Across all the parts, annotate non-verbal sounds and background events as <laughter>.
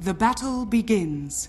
The battle begins.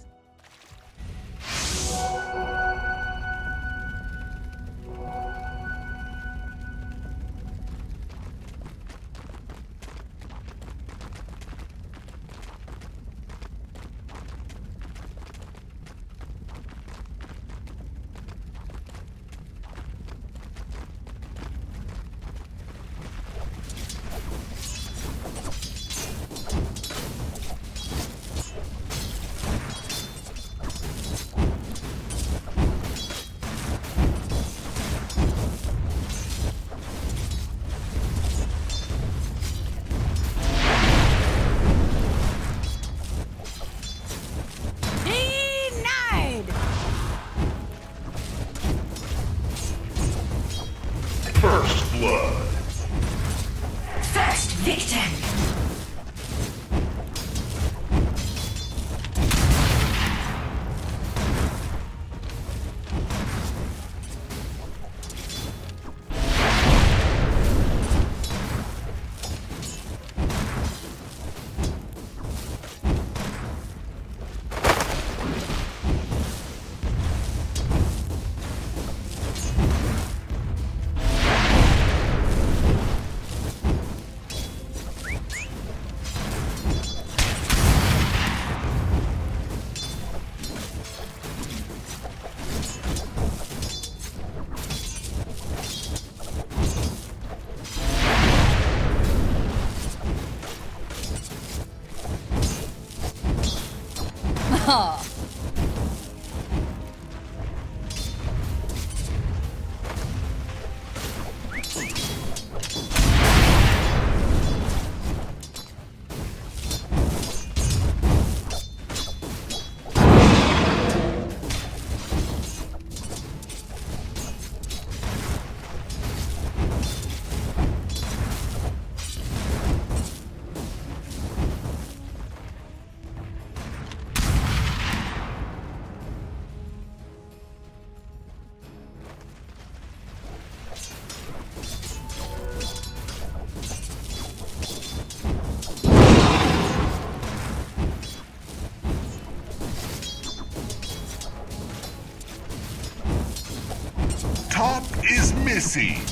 Is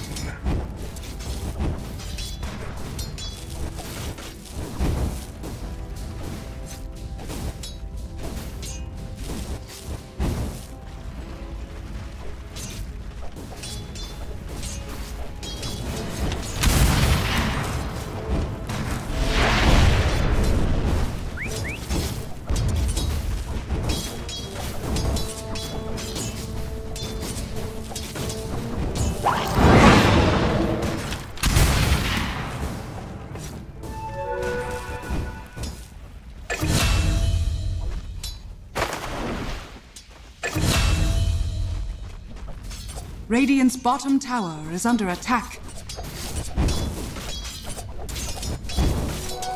Radiant's bottom tower is under attack.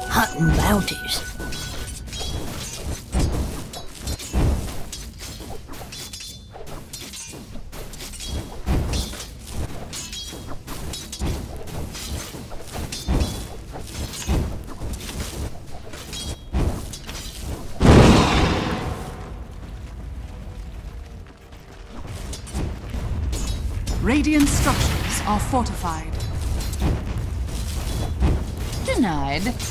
Hunting bounties. Fortified. Denied.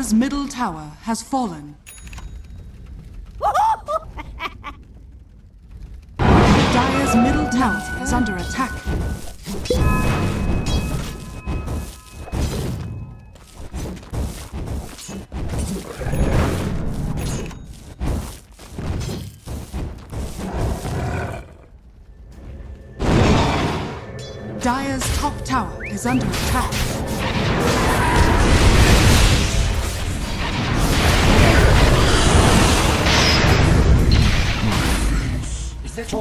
Dire's middle tower has fallen. Dire's middle tower is under attack. Dire's top tower is under attack.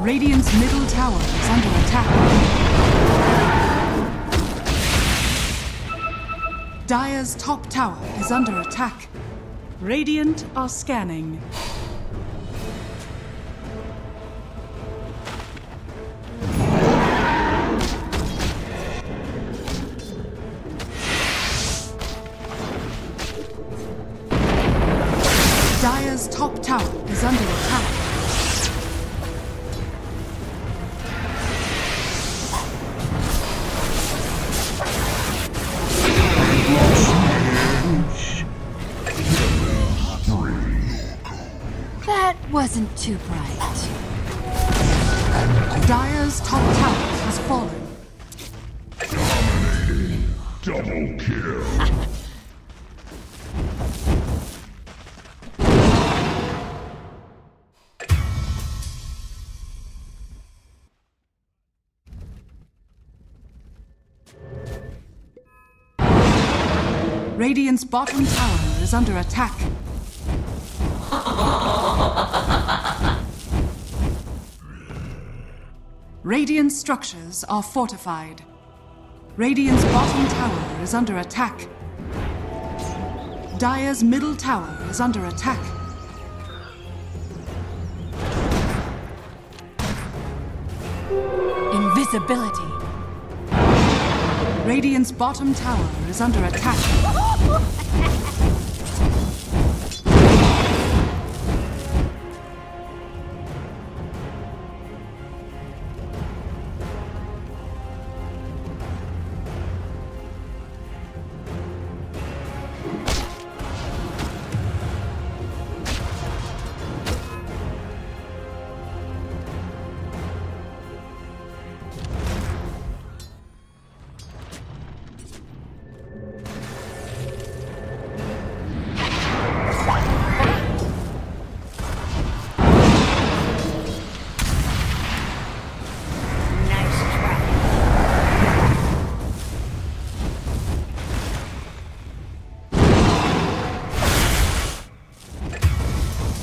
Radiant's middle tower is under attack. Dire's top tower is under attack. Radiant are scanning. Dire's top tower is under attack. Too bright. Dire's top tower has fallen. Double kill. Radiant's bottom tower is under attack. Radiant structures are fortified. Radiant's bottom tower is under attack. Dire's middle tower is under attack. Invisibility. Radiant's bottom tower is under attack. <laughs>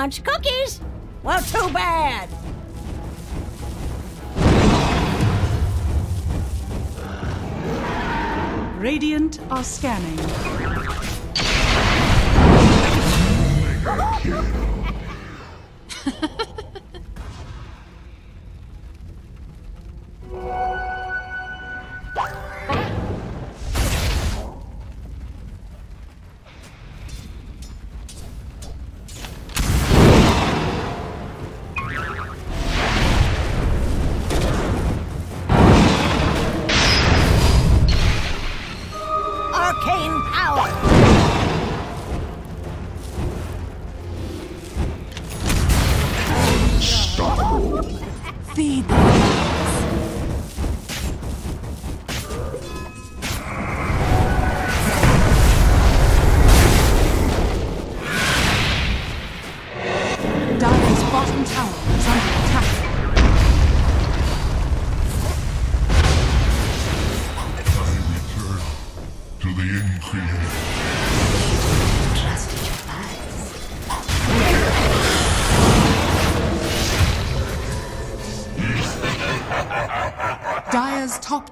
Wants cookies? Well, too bad. Radiant are scanning.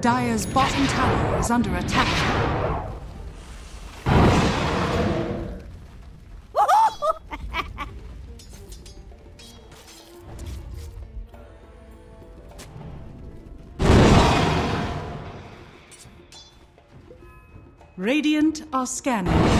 Dire's bottom tower is under attack. <laughs> Radiant are scanning.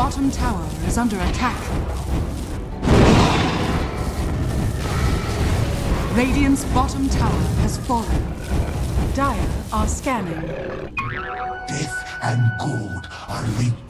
Bottom tower is under attack. Radiant's bottom tower has fallen. Dire are scanning. Death and gold are linked.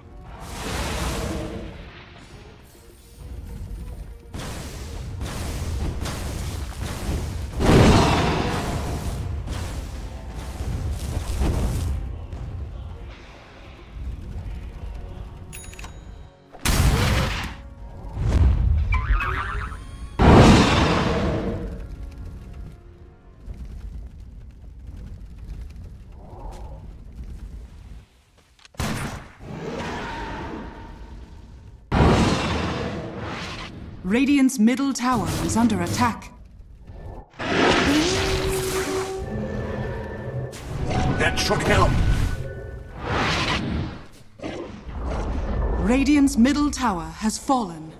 Radiant's middle tower is under attack. That should help. Radiant's middle tower has fallen.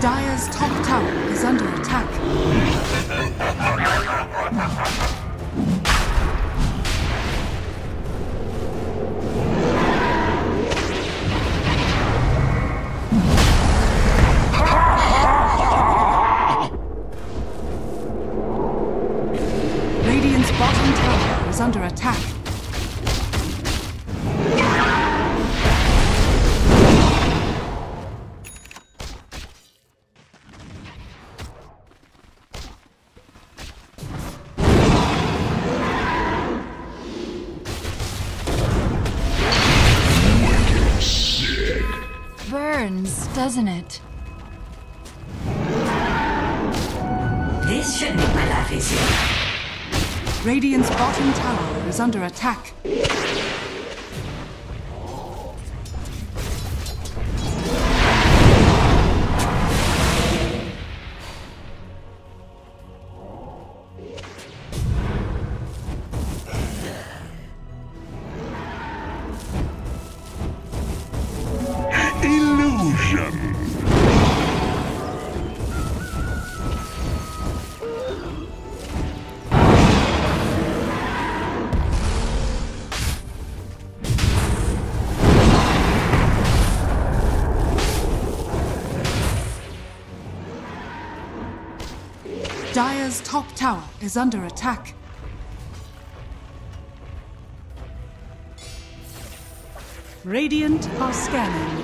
Dire's top tower is under attack. Is under attack. Dire's top tower is under attack. Radiant are scanning.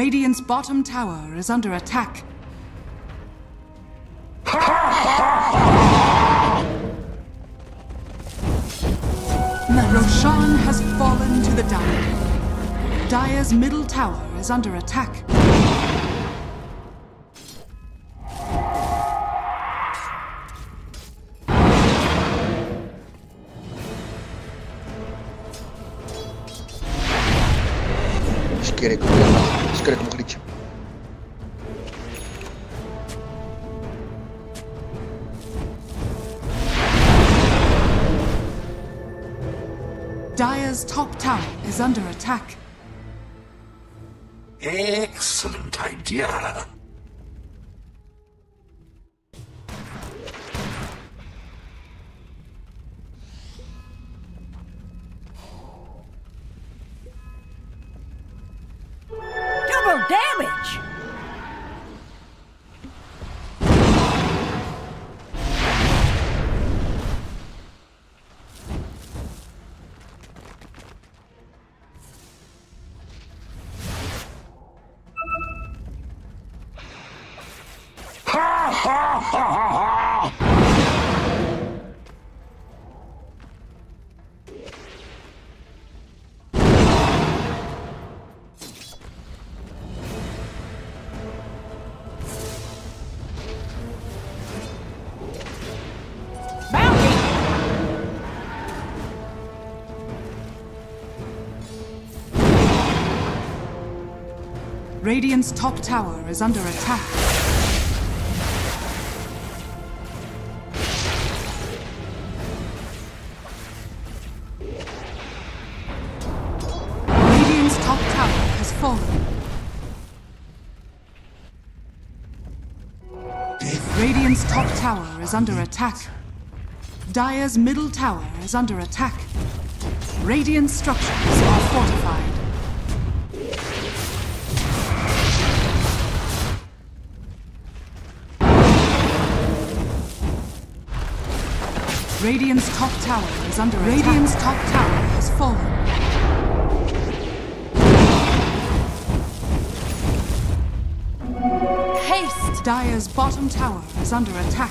Radiant's bottom tower is under attack. Roshan has fallen to the dark. Dire's middle tower is under attack. Creo. Dire's top tower is under attack. Excellent idea. Radiant's top tower is under attack. Radiant's top tower has fallen. Radiant's top tower is under attack. Dire's middle tower is under attack. Radiant structures are fortified. Radiant's top tower is under attack. Radiant's top tower has fallen. Haste! Dire's bottom tower is under attack.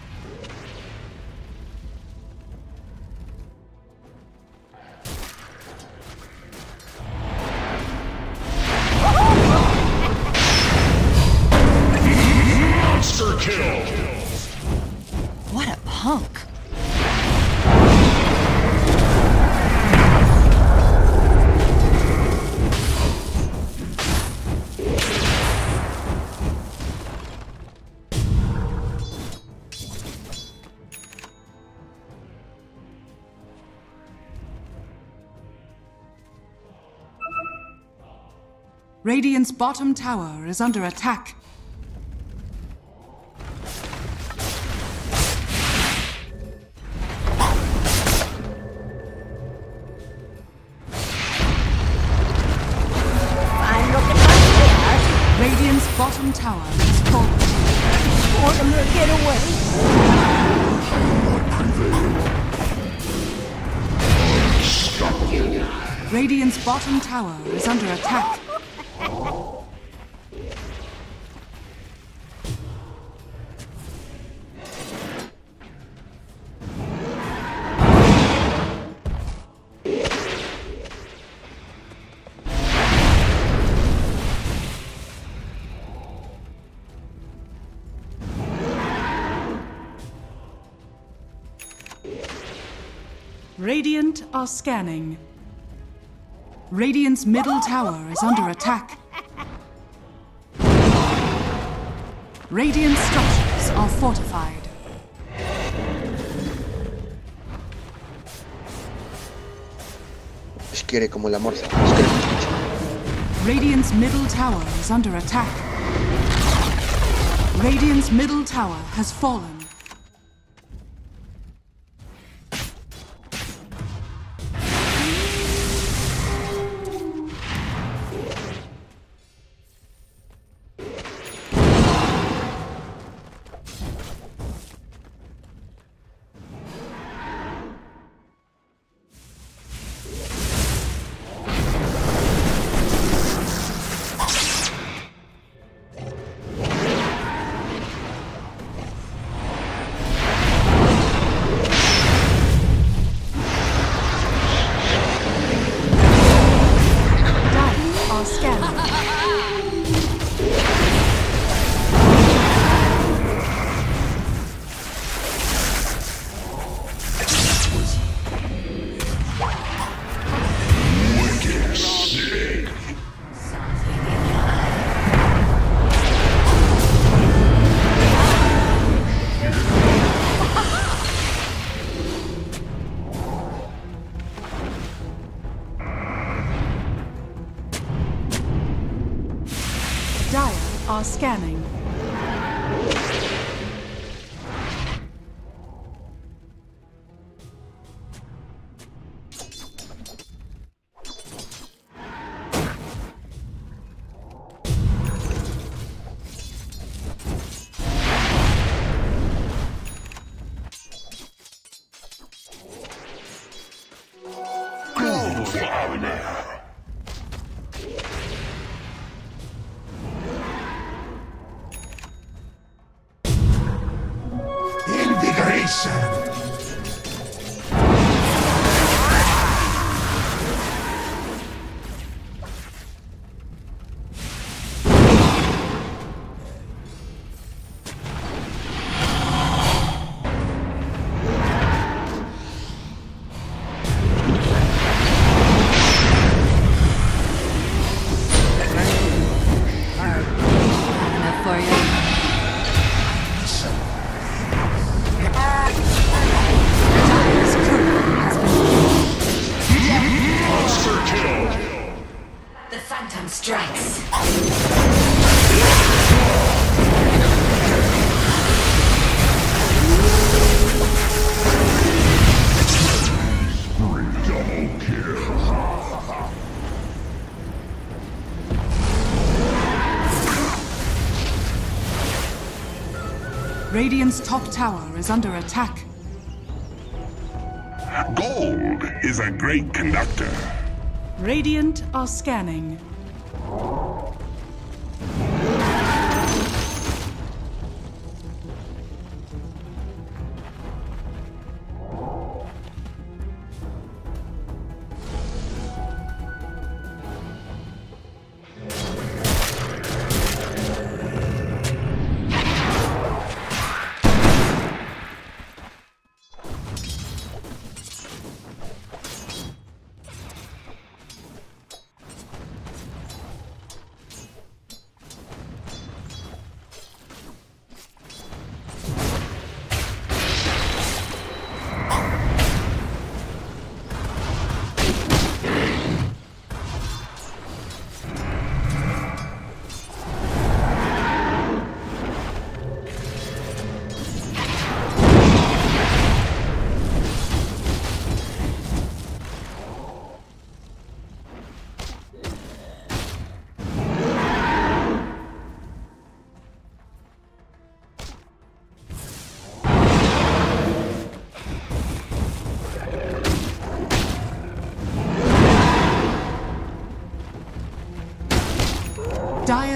Radiant's bottom tower is under attack. Radiant's bottom tower is away! Radiant's bottom tower is under attack. Are scanning. Radiant's middle tower is under attack. Radiant structures are fortified. Os quiere como la morsa. Os quiere. Radiant's middle tower is under attack. Radiant's middle tower has fallen. Invigoration. Radiant's top tower is under attack. Gold is a great conductor. Radiant are scanning.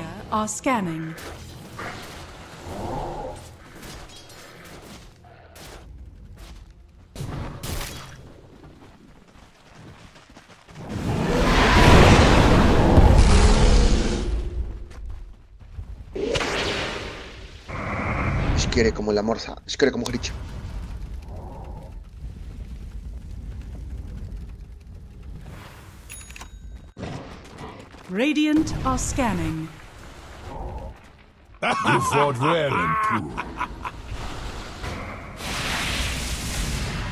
Dire are scanning. Quiere como la morsa. Quiere como gricho. Radiant are scanning. You fought well and true.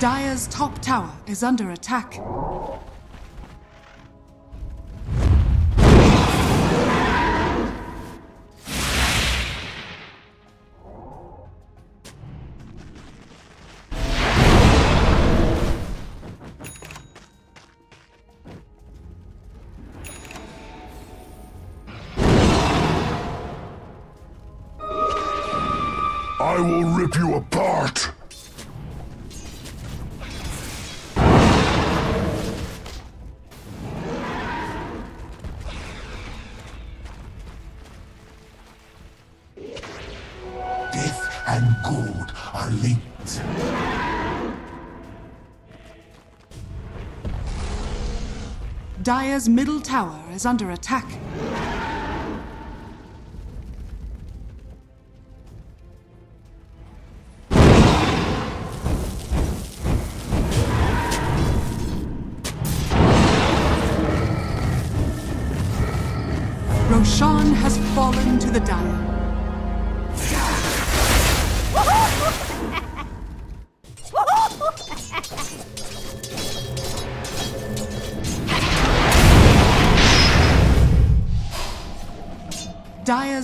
Dire's top tower is under attack. Dire's middle tower is under attack. Roshan has fallen to the Dire.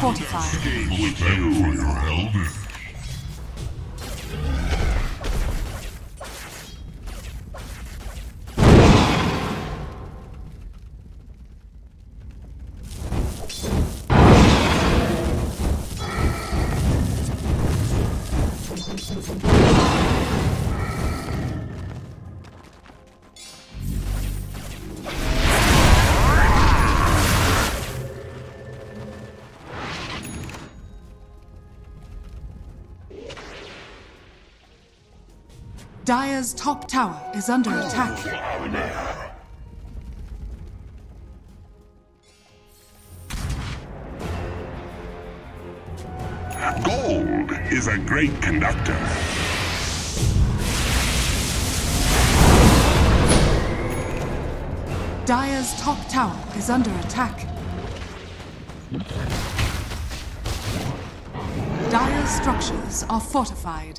Fortified. Dire's top tower is under attack. Gold is a great conductor. Dire's top tower is under attack. Dire's structures are fortified.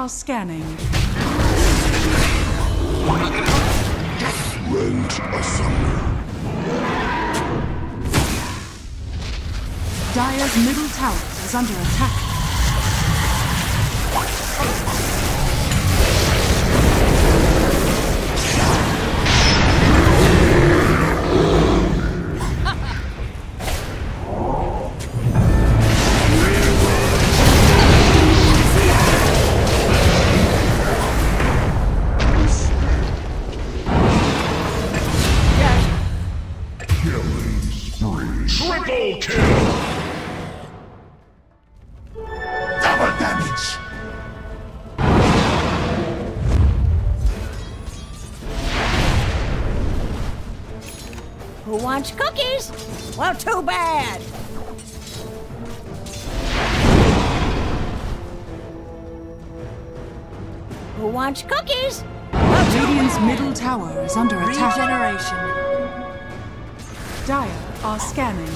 Are scanning. Rent asunder. Dire's middle tower is under attack. Scanning.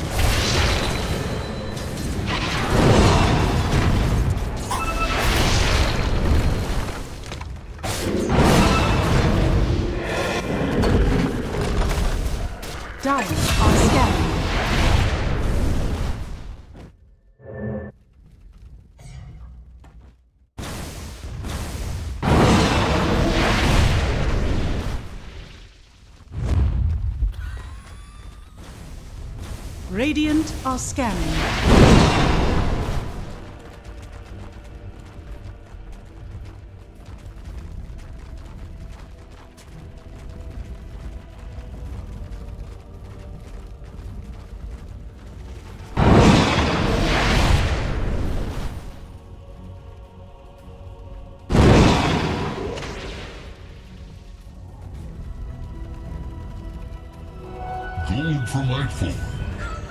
Radiant are scanning. Gold for my forward.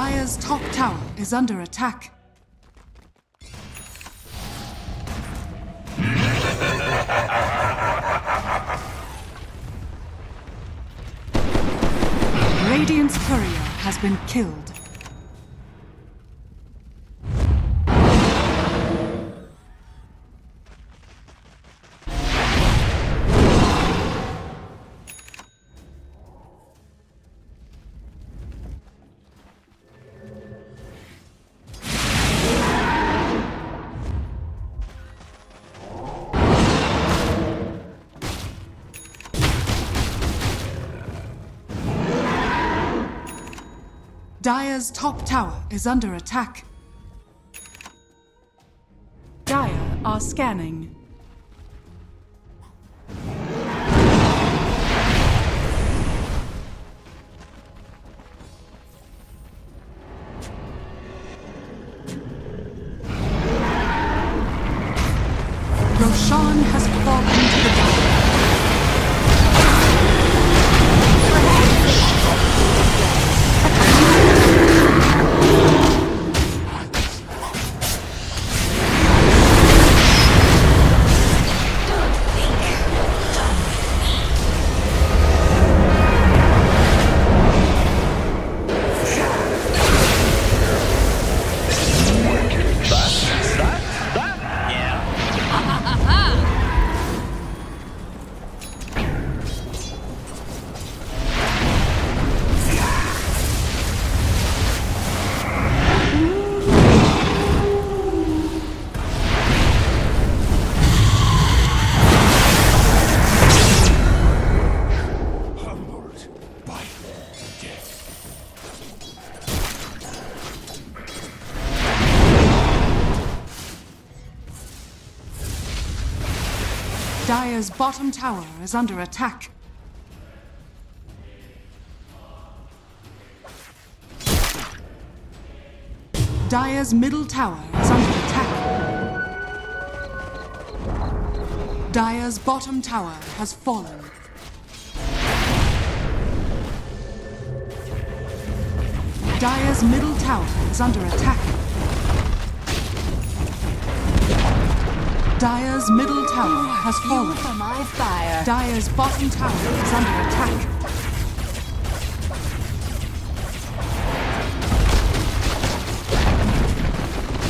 Dire's top tower is under attack. <laughs> Radiant's courier has been killed. Dire's top tower is under attack. Dire are scanning. Bottom tower is under attack. Dire's middle tower is under attack. Dire's bottom tower has fallen. Dire's middle tower is under attack. Dire's middle tower has fallen. For my fire. Dire's bottom tower is under attack.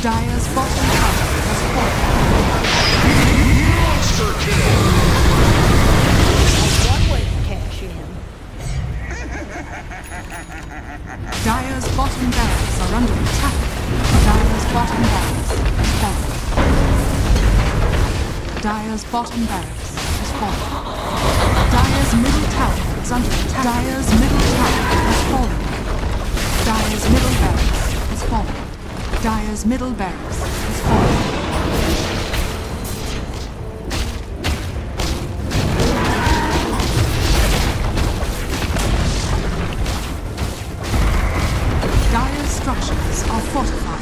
Dire's bottom tower has fallen. One Dire's bottom barracks has fallen. Dire's middle tower is under attack. Dire's middle tower has fallen. Dire's middle barracks has fallen. Dire's middle barracks has fallen. Dire's structures are fortified.